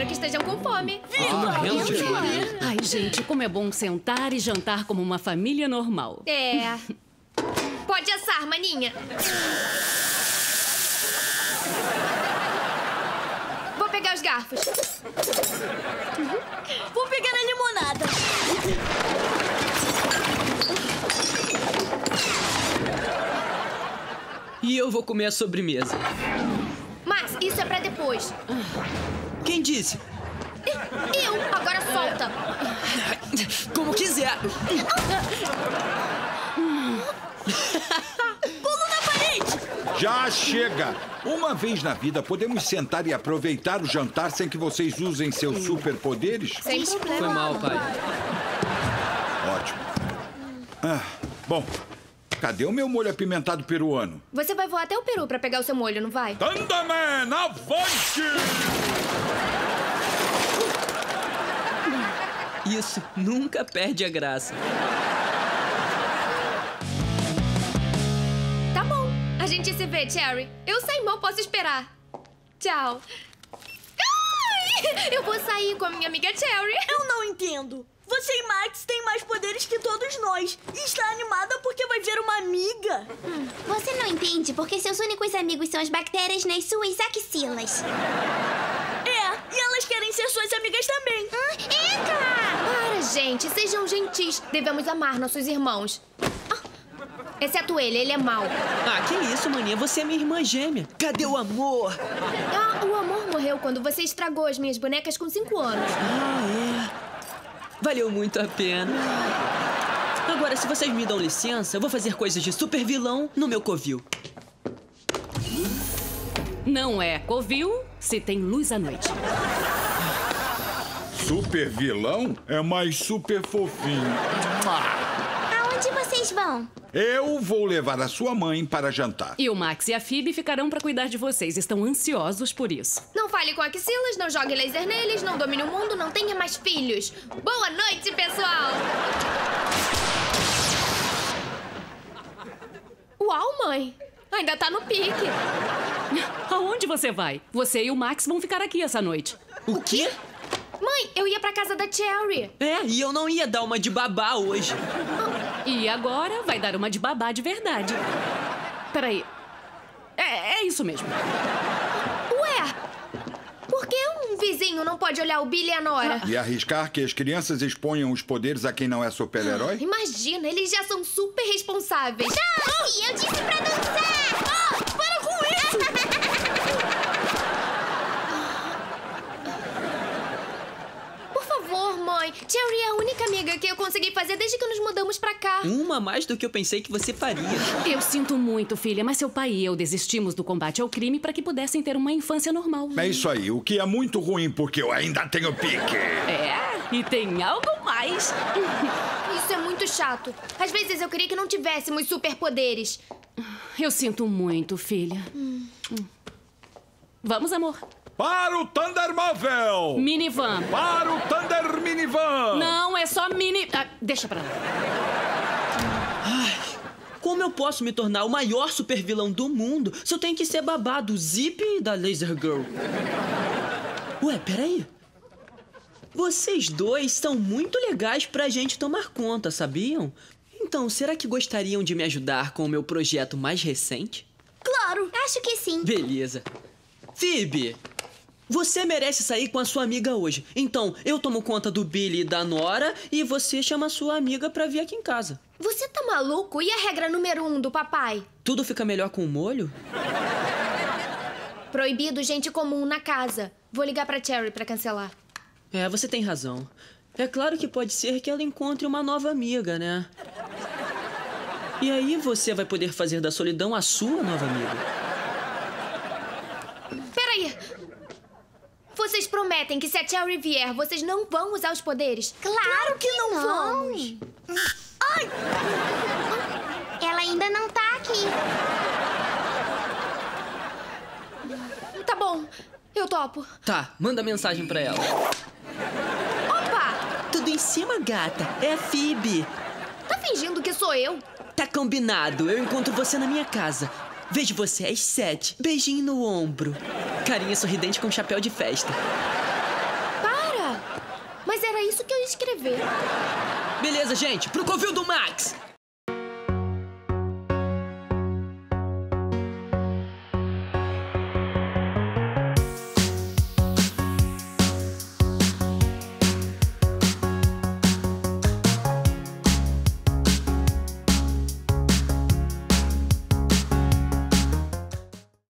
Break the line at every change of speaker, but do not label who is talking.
Espero que estejam com fome.
morrendo de fome.
Ai, gente, como é bom sentar e jantar como uma família normal.
É. Pode assar, maninha. Vou pegar os garfos.
Vou pegar a limonada.
E eu vou comer a sobremesa.
Isso é pra depois.
Quem disse?
Eu, agora solta.
Como quiser.
Já chega! Uma vez na vida, podemos sentar e aproveitar o jantar sem que vocês usem seus superpoderes?
Sem problema.
Foi mal, pai.
Ótimo. Ah, bom, cadê o meu molho apimentado peruano?
Você vai voar até o Peru pra pegar o seu molho, não vai?
Thunderman, avante!
Isso nunca perde a graça.
Tá bom. A gente se vê, Cherry. Eu sei mal posso esperar. Tchau. Ai! Eu vou sair com a minha amiga Cherry.
Eu não entendo. Você e Max têm mais poderes que todos nós. E está animada porque vai ver uma amiga.
Você não entende porque seus únicos amigos são as bactérias nas suas axilas.
É, e elas querem ser suas amigas também.
Para, gente. Sejam gentis. Devemos amar nossos irmãos. Ah, exceto ele. Ele é mau.
Ah, que isso, maninha? Você é minha irmã gêmea. Cadê o amor?
Ah, o amor morreu quando você estragou as minhas bonecas com 5 anos.
Ah, é. Valeu muito a pena. Agora, se vocês me dão licença, eu vou fazer coisas de super vilão no meu covil.
Não é covil se tem luz à noite.
Super vilão é mais super fofinho.
Aonde vocês vão?
Eu vou levar a sua mãe para jantar.
E o Max e a Phoebe ficarão pra cuidar de vocês. Estão ansiosos por isso.
Não fale com axilas, não jogue laser neles, não domine o mundo, não tenha mais filhos. Boa noite, pessoal! Uau, mãe! Ainda tá no pique.
Aonde você vai? Você e o Max vão ficar aqui essa noite.
O quê?
Mãe, eu ia pra casa da Cherry.
É, e eu não ia dar uma de babá hoje.
E agora vai dar uma de babá de verdade. Peraí. É, é isso mesmo.
Ué, por que um vizinho não pode olhar o Billy e a Nora?
E arriscar que as crianças exponham os poderes a quem não é super-herói?
Imagina, eles já são super responsáveis.
Ai, eu disse pra dançar!
Ah, para com isso!
Por favor, mãe. Cherry é a única amiga que eu consegui fazer desde que nos mudamos pra cá.
Uma a mais do que eu pensei que você faria.
Eu sinto muito, filha, mas seu pai e eu desistimos do combate ao crime para que pudessem ter uma infância normal.
É isso aí, o que é muito ruim porque eu ainda tenho pique.
É, e tem algo mais.
Isso é muito chato. Às vezes eu queria que não tivéssemos superpoderes.
Eu sinto muito, filha. Hum. Vamos, amor.
Para o Thunder Móvel!
Minivan.
Para o Thunder Minivan!
Não, é só mini. Ah, deixa pra lá.
Como eu posso me tornar o maior super vilão do mundo se eu tenho que ser babá do Zip e da Laser Girl? Ué, peraí. Vocês dois são muito legais pra gente tomar conta, sabiam? Então, será que gostariam de me ajudar com o meu projeto mais recente?
Claro, acho que sim.
Beleza. Phoebe, você merece sair com a sua amiga hoje. Então, eu tomo conta do Billy e da Nora e você chama a sua amiga pra vir aqui em casa.
Você tá maluco? E a regra número um do papai?
Tudo fica melhor com o molho?
Proibido gente comum na casa. Vou ligar pra Cherry pra cancelar.
É, você tem razão. É claro que pode ser que ela encontre uma nova amiga, né? E aí você vai poder fazer da solidão a sua nova amiga.
Peraí. Vocês prometem que se a Cherry vier, vocês não vão usar os poderes?
Claro,
que não vamos.
Ela ainda não tá aqui.
Tá bom. Eu topo.
Tá, manda mensagem pra ela.
Opa!
Tudo em cima, gata. É a Phoebe.
Tá fingindo que sou eu?
Tá combinado. Eu encontro você na minha casa. Vejo você às sete. Beijinho no ombro. Carinha sorridente com chapéu de festa. Para!
Mas era isso que eu ia escrever.
Beleza, gente. Pro Covil do Max!